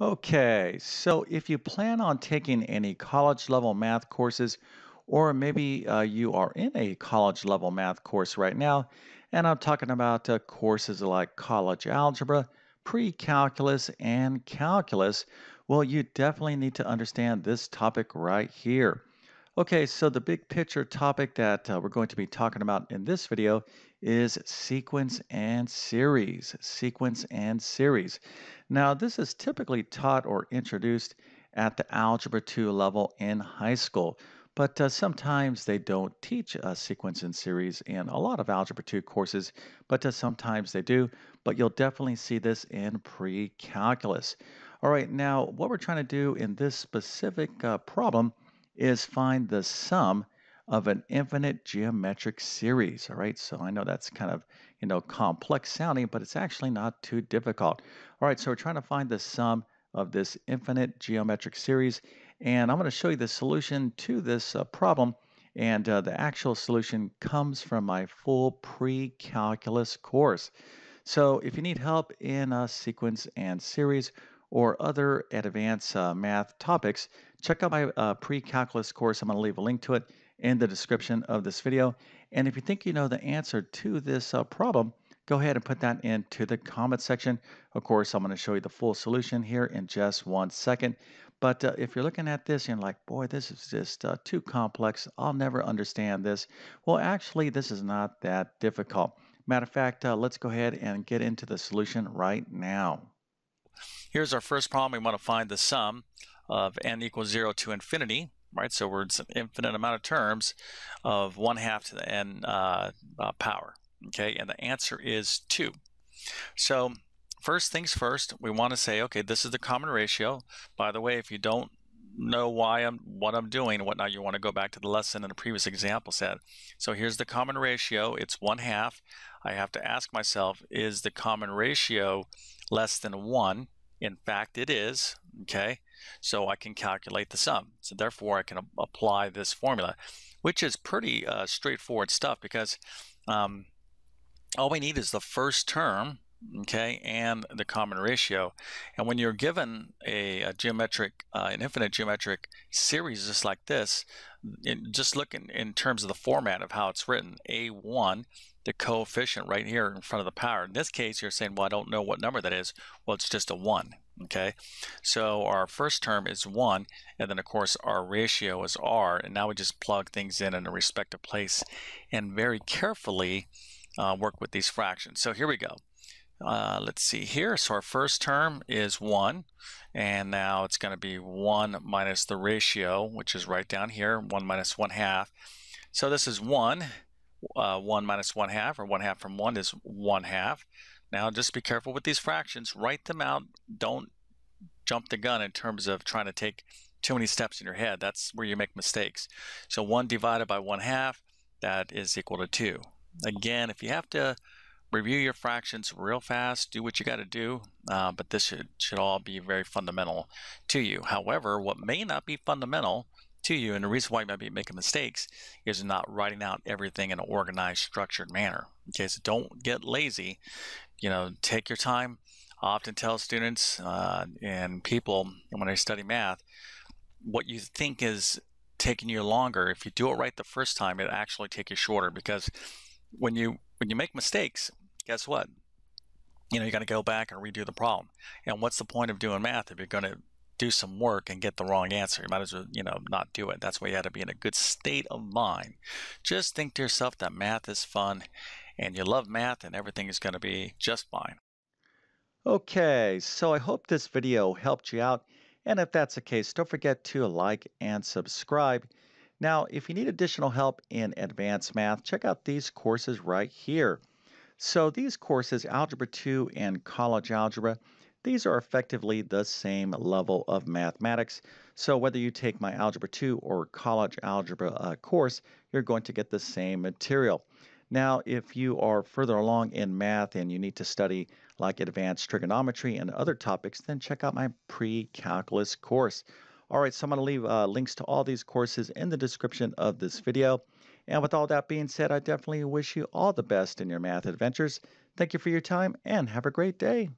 Okay, so if you plan on taking any college level math courses, or maybe uh, you are in a college level math course right now, and I'm talking about uh, courses like college algebra, pre-calculus, and calculus, well, you definitely need to understand this topic right here. Okay, so the big picture topic that uh, we're going to be talking about in this video is sequence and series. Sequence and series. Now, this is typically taught or introduced at the Algebra 2 level in high school, but uh, sometimes they don't teach a sequence and series in a lot of Algebra 2 courses, but uh, sometimes they do. But you'll definitely see this in pre-calculus. All right, now what we're trying to do in this specific uh, problem is find the sum of an infinite geometric series. All right, so I know that's kind of, you know, complex sounding, but it's actually not too difficult. All right, so we're trying to find the sum of this infinite geometric series, and I'm going to show you the solution to this uh, problem. And uh, the actual solution comes from my full pre-calculus course. So if you need help in a sequence and series or other advanced uh, math topics, check out my uh, pre-calculus course. I'm going to leave a link to it in the description of this video. And if you think you know the answer to this uh, problem, go ahead and put that into the comment section. Of course, I'm going to show you the full solution here in just one second. But uh, if you're looking at this and you're like, boy, this is just uh, too complex. I'll never understand this. Well, actually, this is not that difficult. Matter of fact, uh, let's go ahead and get into the solution right now. Here's our first problem. We want to find the sum of n equals 0 to infinity, right? So we're an infinite amount of terms of 1 half to the n uh, uh, power, okay? And the answer is 2. So first things first, we want to say, okay, this is the common ratio. By the way, if you don't know why I'm what I'm doing and whatnot, you want to go back to the lesson in the previous example set. So here's the common ratio. It's 1 half. I have to ask myself, is the common ratio less than 1? In fact, it is, okay? So I can calculate the sum. So therefore, I can apply this formula, which is pretty uh, straightforward stuff because um, all we need is the first term, okay, and the common ratio. And when you're given a, a geometric, uh, an infinite geometric series just like this, just look in, in terms of the format of how it's written, A1 the coefficient right here in front of the power. In this case, you're saying, well, I don't know what number that is. Well, it's just a 1, okay? So our first term is 1, and then, of course, our ratio is r, and now we just plug things in in a respective place and very carefully uh, work with these fractions. So here we go. Uh, let's see here. So our first term is 1, and now it's going to be 1 minus the ratio, which is right down here, 1 minus 1 half. So this is 1, uh, 1 minus 1 half, or 1 half from 1 is 1 half. Now just be careful with these fractions. Write them out. Don't jump the gun in terms of trying to take too many steps in your head. That's where you make mistakes. So 1 divided by 1 half, that is equal to 2. Again, if you have to review your fractions real fast, do what you got to do, uh, but this should, should all be very fundamental to you. However, what may not be fundamental to you. And the reason why you might be making mistakes is not writing out everything in an organized, structured manner. Okay, so don't get lazy. You know, take your time. I often tell students uh, and people when I study math, what you think is taking you longer, if you do it right the first time, it actually take you shorter because when you when you make mistakes, guess what? You know, you got to go back and redo the problem. And what's the point of doing math if you're going to do some work and get the wrong answer. You might as well, you know, not do it. That's why you got to be in a good state of mind. Just think to yourself that math is fun and you love math and everything is going to be just fine. Okay, so I hope this video helped you out. And if that's the case, don't forget to like and subscribe. Now, if you need additional help in advanced math, check out these courses right here. So these courses, Algebra 2 and College Algebra, these are effectively the same level of mathematics. So whether you take my Algebra 2 or College Algebra uh, course, you're going to get the same material. Now, if you are further along in math and you need to study like advanced trigonometry and other topics, then check out my pre-calculus course. All right, so I'm going to leave uh, links to all these courses in the description of this video. And with all that being said, I definitely wish you all the best in your math adventures. Thank you for your time and have a great day.